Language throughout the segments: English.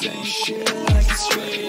Same shit like it's.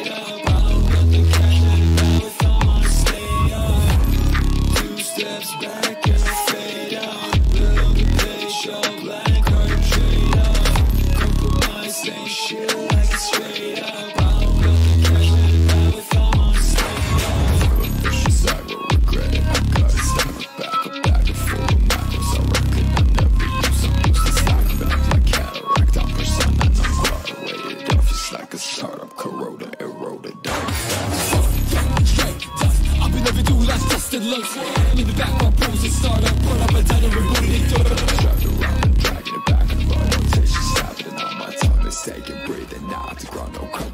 good looks. Leave it back my pose and start up, but I'm a done and rebooted. Trapped around and dragging it back and run. Rotation stopping on my tongue. It's taking breathing out to ground. No cover.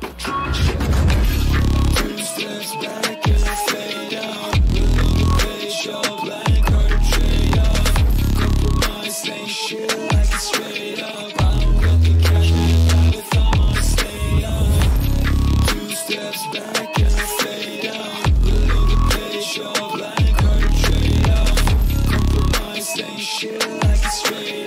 shit like it's real.